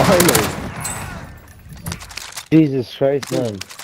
Behind. Jesus Christ, man.